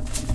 Yeah.